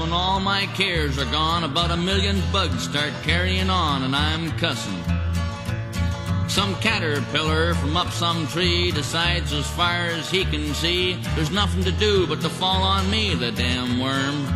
when all my cares are gone. About a million bugs start carrying on, and I'm cussing. Some caterpillar from up some tree decides as far as he can see, there's nothing to do but to fall on me, the damn worm.